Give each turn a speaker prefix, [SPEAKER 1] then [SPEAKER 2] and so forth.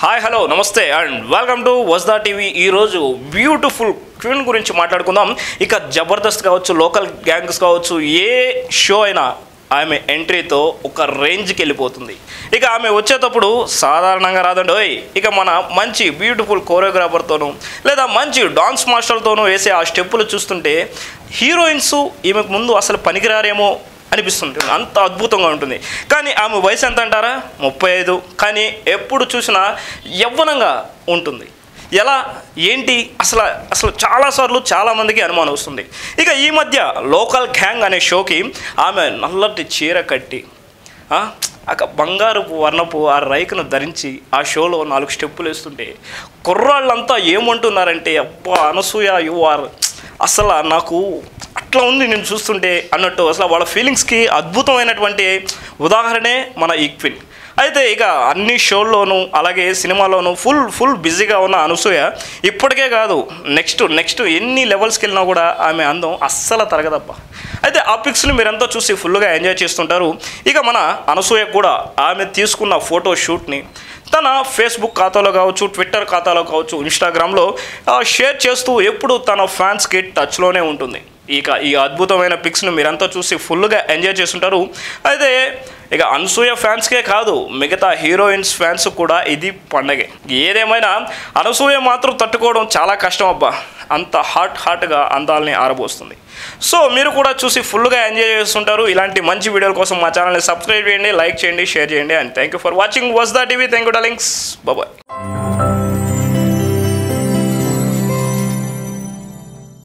[SPEAKER 1] Hi hello నమస్తే and welcome to Wajda TV ఈరోజు beautiful queen గురించి మాట్లాడుకుందాం. ఇక జబర్దస్త్ కావచ్చు లోకల్ గ్యాంగ్స్ కావచ్చు ఏ షో అయినా ఆమె ఎంట్రీతో ఒక రేంజ్కి వెళ్ళిపోతుంది. ఇక ఆమె వచ్చేటప్పుడు సాధారణంగా రాదండి ఓయ్ ఇక మన మంచి బ్యూటిఫుల్ కోరియోగ్రాఫర్తోనూ లేదా మంచి డాన్స్ మాస్టర్తోనూ వేసే ఆ స్టెప్పులు చూస్తుంటే హీరోయిన్స్ ఈమెకు ముందు అసలు పనికిరారేమో అనిపిస్తుంది. అంత అద్భుతంగా ఉంటుంది. కానీ ఆమె వయసు ఎంత అంటారా? ముప్పై ఐదు. కానీ ఎప్పుడు చూసినా యవ్వనంగా ఉంటుంది. ఎలా? ఏంటి? అసలు అసలు చాలాసార్లు చాలామందికి అనుమానం వస్తుంది. ఇక ఈ మధ్య లోకల్ గ్యాంగ్ అనే షోకి ఆమె నల్లటి చీర కట్టి ఒక బంగారపు వర్ణపు ఆ రైకును ధరించి ఆ షోలో నాలుగు స్టెప్పులు వేస్తుంటే కుర్రాళ్ళంతా ఏమంటున్నారంటే అబ్బా అనసూయ యు ఆర్ అసలు నాకు అట్లా ఉంది నేను చూస్తుంటే అన్నట్టు అసలు వాళ్ళ ఫీలింగ్స్కి అద్భుతమైనటువంటి ఉదాహరణే మన ఈక్విన్ అయితే ఇక అన్ని షోల్లోనూ అలాగే సినిమాలోనూ ఫుల్ ఫుల్ బిజీగా ఉన్న అనసూయ ఇప్పటికే కాదు నెక్స్ట్ నెక్స్ట్ ఎన్ని లెవెల్స్కి వెళ్ళినా కూడా ఆమె అందం అస్సలు తరగదప్ప అయితే ఆ పిక్స్ని మీరంతా చూసి ఫుల్గా ఎంజాయ్ చేస్తుంటారు. ఇక మన అనసూయ కూడా ఆమె తీసుకున్న ఫోటో షూట్ని తన ఫేస్బుక్ ఖాతాలో కావచ్చు ట్విట్టర్ ఖాతాలో కావచ్చు ఇన్స్టాగ్రామ్లో షేర్ చేస్తూ ఎప్పుడు తన ఫ్యాన్స్కి టచ్లోనే ఉంటుంది. ఇక ఈ అద్భుతమైన పిక్స్ను మీరంతా చూసి ఫుల్గా ఎంజాయ్ చేస్తుంటారు. అయితే ఇక అనసూయ ఫ్యాన్స్కే కాదు మిగతా హీరోయిన్స్ ఫ్యాన్స్ కూడా ఇది పండగే. ఏదేమైనా అనసూయ మాత్రం తట్టుకోవడం చాలా కష్టం అబ్బా. అంత హాట్ హాట్గా అందాలని ఆరబోస్తుంది. సో మీరు కూడా చూసి ఫుల్గా ఎంజాయ్ చేస్తుంటారు. ఇలాంటి మంచి వీడియోల కోసం మా ఛానల్ని సబ్స్క్రైబ్ చేయండి లైక్ చేయండి షేర్ చేయండి and thank you for watching. వస్ ద టీవీ థ్యాంక్ యూ డాలింగ్స్ బాబాయ్